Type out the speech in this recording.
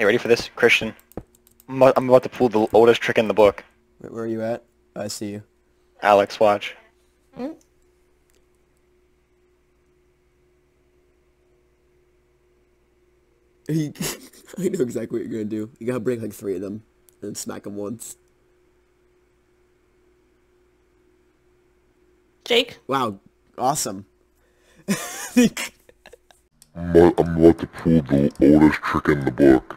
Hey, ready for this, Christian? I'm about, to pull the oldest trick in the book. Where are you at? I see you. Alex, watch. He, hmm? I know exactly what you're gonna do. You gotta bring like three of them and smack them once. Jake? Wow, awesome. I'm about to pull the oldest trick in the book.